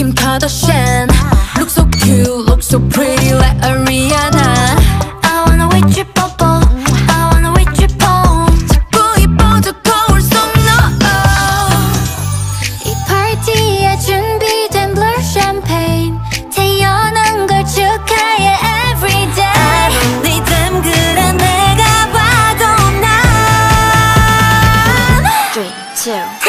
Kim Kardashian Look so cute, look so pretty like Ariana I wanna with you 뽀뽀 I wanna with you 뽕 자꾸 이뻐져 거울 속 너. 이 파티에 준비된 blur champagne 태어난 걸 축하해 everyday 리듬 그래 내가 봐도 난 3, 2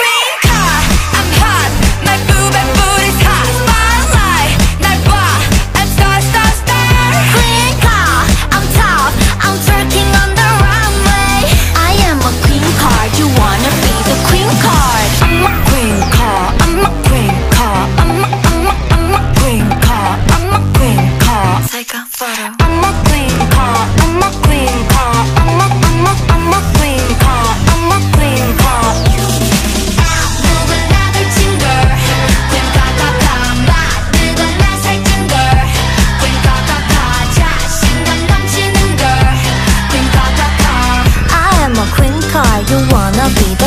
car, you wanna be the